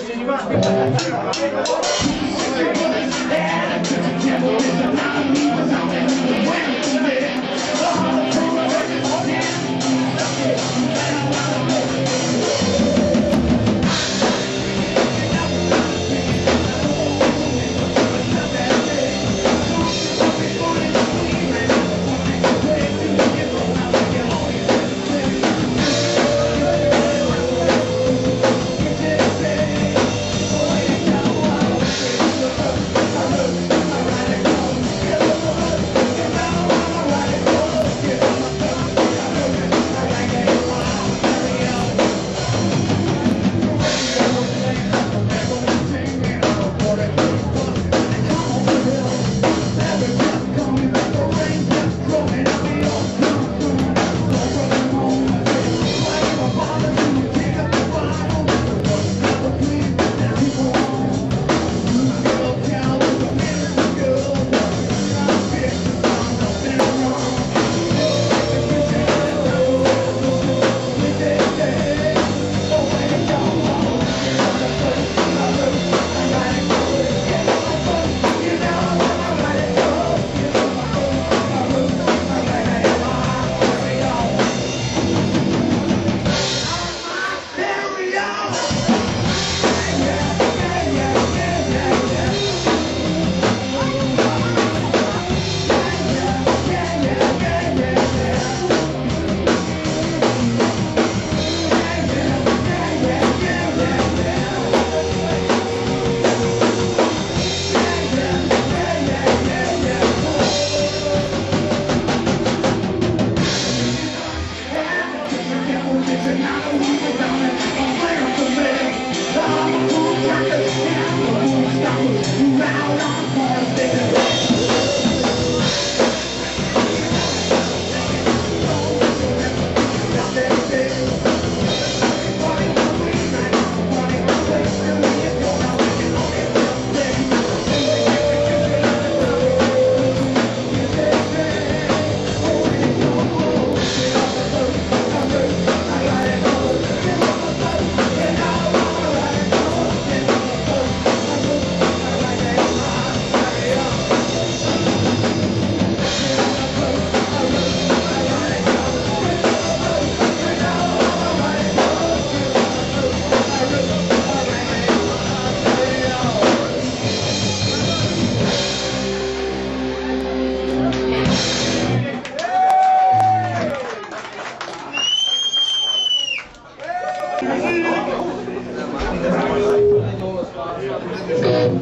Listen, you must be.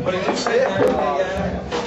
Pra gente?